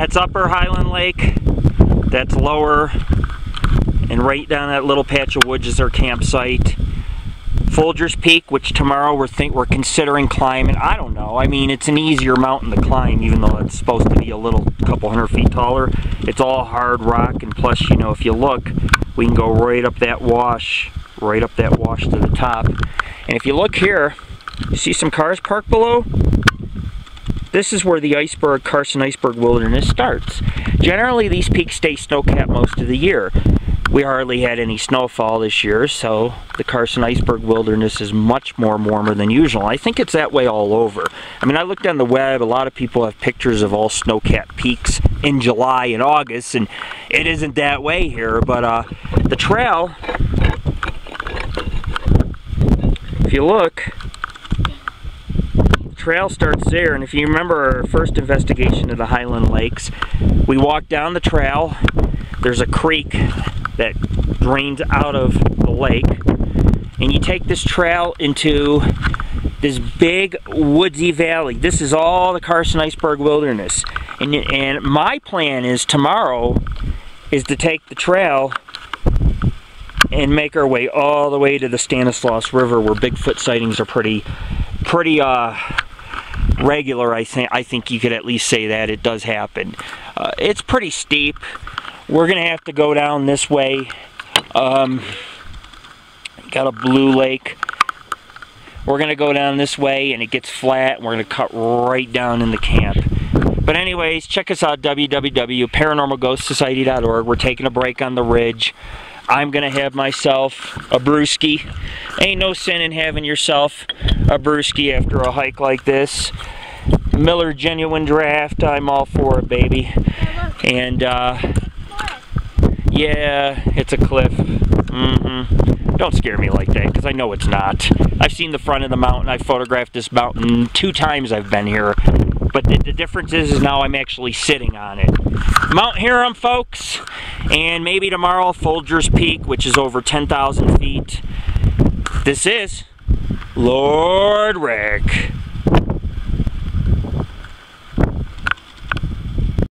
That's Upper Highland Lake. That's lower. And right down that little patch of woods is our campsite. Folgers Peak, which tomorrow we're think we're considering climbing. I don't know. I mean, it's an easier mountain to climb, even though it's supposed to be a little couple hundred feet taller. It's all hard rock, and plus, you know, if you look, we can go right up that wash, right up that wash to the top. And if you look here, you see some cars parked below? This is where the iceberg, Carson Iceberg Wilderness starts. Generally, these peaks stay snow-capped most of the year. We hardly had any snowfall this year, so the Carson Iceberg Wilderness is much more warmer than usual. I think it's that way all over. I mean, I looked on the web, a lot of people have pictures of all snow-capped peaks in July and August, and it isn't that way here, but uh, the trail, if you look, trail starts there, and if you remember our first investigation of the Highland Lakes, we walked down the trail, there's a creek that drains out of the lake. And you take this trail into this big woodsy valley. This is all the Carson Iceberg Wilderness. And, and my plan is tomorrow is to take the trail and make our way all the way to the Stanislaus River where Bigfoot sightings are pretty pretty uh, regular I think I think you could at least say that it does happen. Uh, it's pretty steep we're gonna have to go down this way. Um, got a blue lake. We're gonna go down this way and it gets flat and we're gonna cut right down in the camp. But anyways, check us out, www.paranormalghostsociety.org. We're taking a break on the ridge. I'm gonna have myself a brewski. Ain't no sin in having yourself a brewski after a hike like this. Miller Genuine Draft, I'm all for it, baby. And uh, yeah, it's a cliff. Mm-hmm. Don't scare me like that, because I know it's not. I've seen the front of the mountain. I've photographed this mountain two times I've been here. But the, the difference is, is now I'm actually sitting on it. Mount Hiram, folks. And maybe tomorrow, Folgers Peak, which is over 10,000 feet. This is Lord Rick.